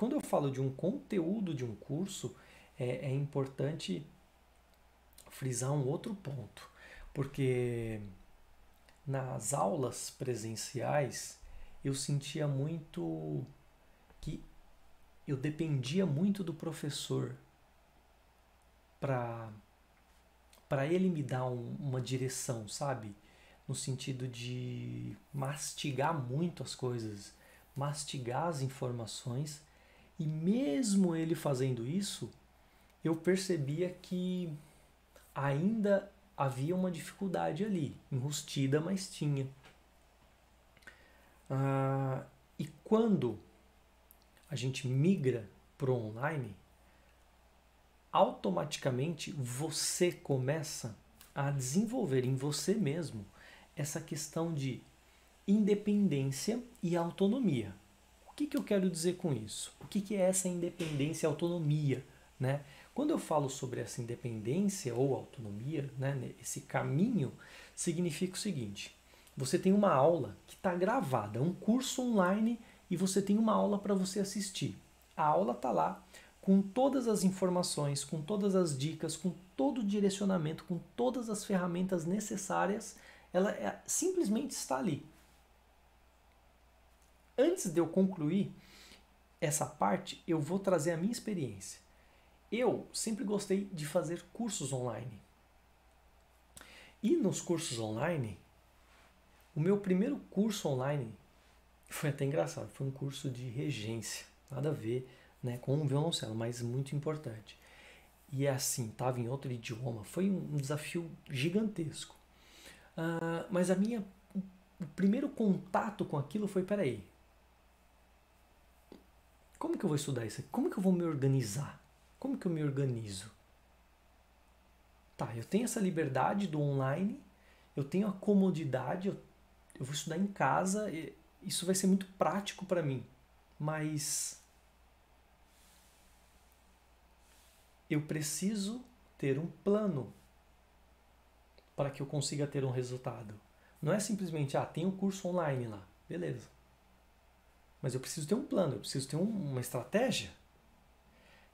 quando eu falo de um conteúdo de um curso, é, é importante frisar um outro ponto, porque nas aulas presenciais eu sentia muito que eu dependia muito do professor para para ele me dar um, uma direção, sabe? No sentido de mastigar muito as coisas, mastigar as informações, e mesmo ele fazendo isso, eu percebia que ainda havia uma dificuldade ali, enrustida, mas tinha. Ah, e quando a gente migra para o online, automaticamente você começa a desenvolver em você mesmo essa questão de independência e autonomia. Que, que eu quero dizer com isso? O que, que é essa independência e autonomia? Né? Quando eu falo sobre essa independência ou autonomia, né, esse caminho, significa o seguinte: você tem uma aula que está gravada, um curso online e você tem uma aula para você assistir. A aula está lá com todas as informações, com todas as dicas, com todo o direcionamento, com todas as ferramentas necessárias, ela é, simplesmente está ali. Antes de eu concluir essa parte, eu vou trazer a minha experiência. Eu sempre gostei de fazer cursos online. E nos cursos online, o meu primeiro curso online foi até engraçado, foi um curso de regência, nada a ver né, com um violoncelo, mas muito importante. E é assim, estava em outro idioma, foi um desafio gigantesco. Uh, mas a minha, o primeiro contato com aquilo foi, peraí, como que eu vou estudar isso? Como que eu vou me organizar? Como que eu me organizo? Tá, eu tenho essa liberdade do online, eu tenho a comodidade, eu, eu vou estudar em casa, isso vai ser muito prático para mim, mas eu preciso ter um plano para que eu consiga ter um resultado. Não é simplesmente, ah, tem um curso online lá, beleza. Mas eu preciso ter um plano, eu preciso ter um, uma estratégia.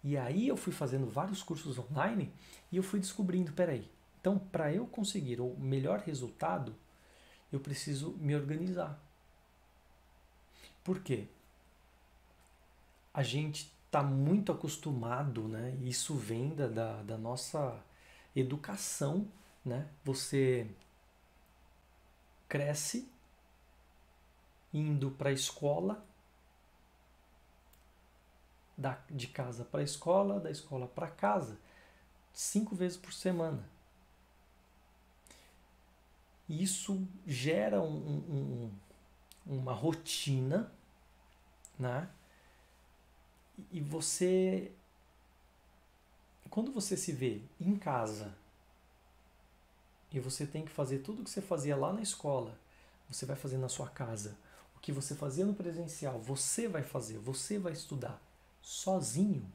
E aí eu fui fazendo vários cursos online e eu fui descobrindo, peraí, então para eu conseguir o melhor resultado, eu preciso me organizar. Por quê? A gente está muito acostumado, né? Isso vem da, da, nossa educação, né? Você cresce indo para a escola da, de casa para a escola, da escola para casa, cinco vezes por semana. Isso gera um, um, uma rotina, né? E você, quando você se vê em casa e você tem que fazer tudo o que você fazia lá na escola, você vai fazer na sua casa. O que você fazia no presencial, você vai fazer, você vai estudar sozinho,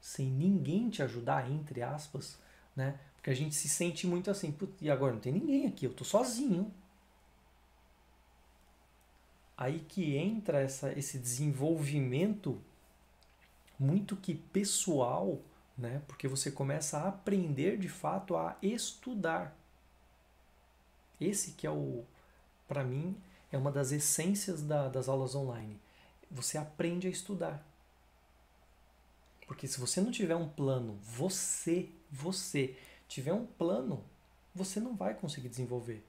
sem ninguém te ajudar, entre aspas, né? Porque a gente se sente muito assim, e agora não tem ninguém aqui, eu tô sozinho. Aí que entra essa, esse desenvolvimento muito que pessoal, né? Porque você começa a aprender de fato a estudar. Esse que é o, para mim, é uma das essências da, das aulas online. Você aprende a estudar. Porque se você não tiver um plano, você, você tiver um plano, você não vai conseguir desenvolver.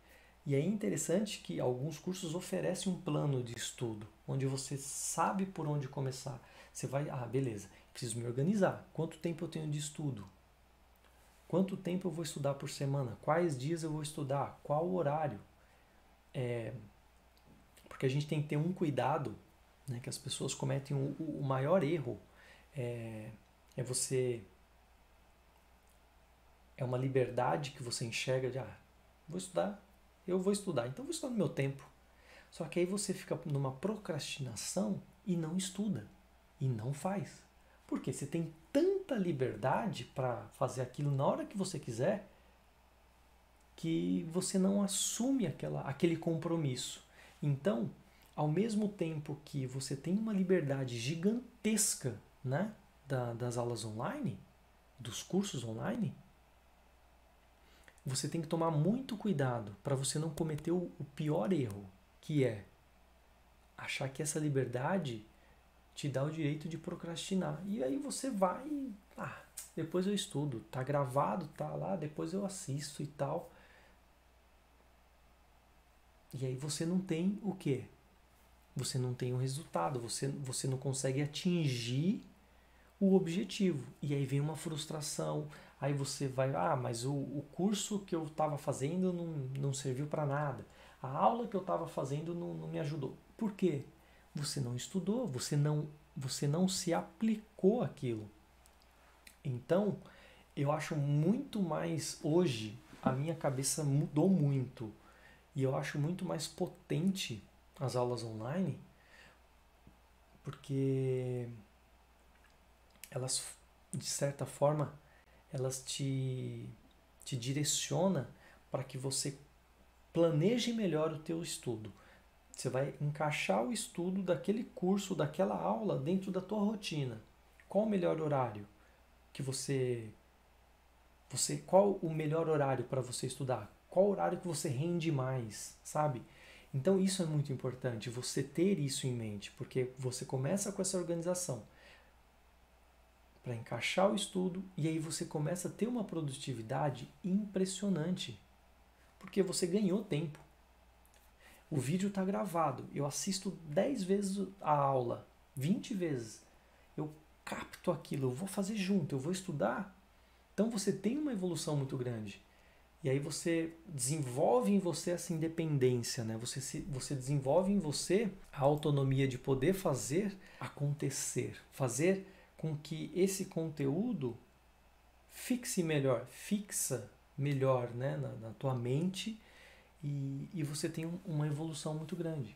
E é interessante que alguns cursos oferecem um plano de estudo, onde você sabe por onde começar. Você vai, ah, beleza, preciso me organizar. Quanto tempo eu tenho de estudo? Quanto tempo eu vou estudar por semana? Quais dias eu vou estudar? Qual horário? É, porque a gente tem que ter um cuidado, né, que as pessoas cometem o, o maior erro é, é você. É uma liberdade que você enxerga de, ah, vou estudar, eu vou estudar, então vou estudar no meu tempo. Só que aí você fica numa procrastinação e não estuda, e não faz. Porque você tem tanta liberdade para fazer aquilo na hora que você quiser que você não assume aquela, aquele compromisso. Então, ao mesmo tempo que você tem uma liberdade gigantesca né, da, das aulas online, dos cursos online, você tem que tomar muito cuidado para você não cometer o, o pior erro, que é achar que essa liberdade te dá o direito de procrastinar. E aí você vai, ah, depois eu estudo, tá gravado, tá lá, depois eu assisto e tal. E aí você não tem o quê? Você não tem o resultado, você, você não consegue atingir o objetivo. E aí vem uma frustração, aí você vai, ah, mas o, o curso que eu estava fazendo não, não serviu para nada. A aula que eu estava fazendo não, não me ajudou. Por quê? Você não estudou, você não, você não se aplicou aquilo. Então, eu acho muito mais hoje a minha cabeça mudou muito e eu acho muito mais potente as aulas online porque elas de certa forma elas te te direciona para que você planeje melhor o teu estudo. Você vai encaixar o estudo daquele curso, daquela aula dentro da tua rotina. Qual o melhor horário que você você qual o melhor horário para você estudar? Qual horário que você rende mais, sabe? Então isso é muito importante, você ter isso em mente, porque você começa com essa organização para encaixar o estudo e aí você começa a ter uma produtividade impressionante, porque você ganhou tempo. O vídeo está gravado, eu assisto 10 vezes a aula, 20 vezes. Eu capto aquilo, eu vou fazer junto, eu vou estudar. Então você tem uma evolução muito grande. E aí você desenvolve em você essa independência, né? Você, se, você desenvolve em você a autonomia de poder fazer acontecer, fazer com que esse conteúdo fixe melhor, fixa melhor né? na, na tua mente e, e você tem um, uma evolução muito grande.